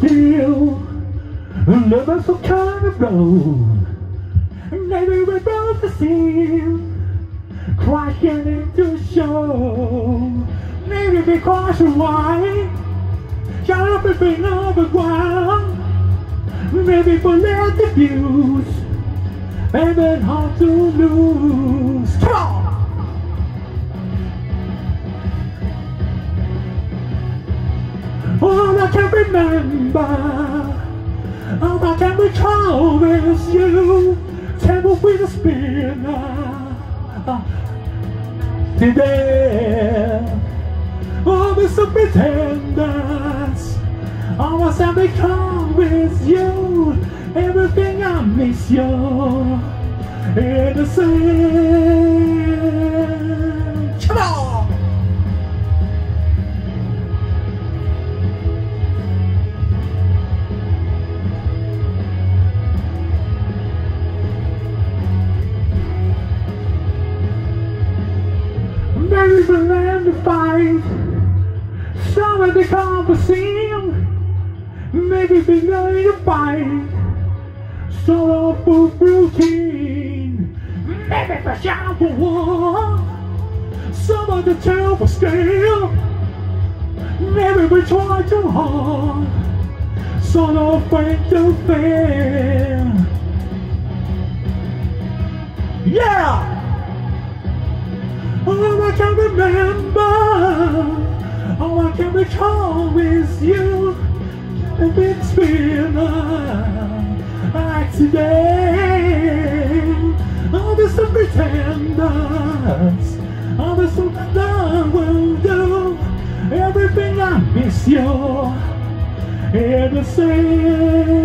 the deal. Love us so kind of road. Maybe we're both the same. Crashing into show. Maybe because you're white. Shut up and bring on the ground. Maybe for let the views. Baby, hard to lose. All I can remember, all I can recall is you. Temple with a spinner. Today, all the some pretenders. All I can recall is you. Everything I miss you. In the same. Maybe the land to fight. Some of the conversation. Maybe the night to fight. Sort of food routine. Maybe the shower war. Some of the terrible scale. Maybe we try too hard. Sort of afraid to fail. Yeah! All I can remember, all I can recall is you. And it's been an accident. All the some pretenders, all the some that will do. Everything I miss you, and the same.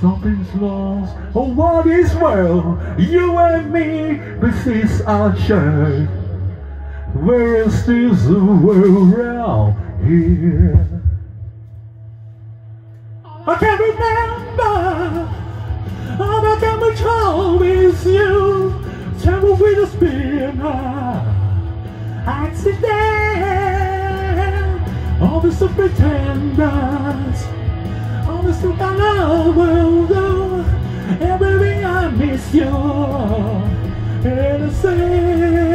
Something's lost. Oh, what is well? You and me, this is our church. Where is this world around here? I can't remember. All I can recall is you. Temple with a spinner. Accident. All the some pretenders. Cause my love will go I miss you. And I say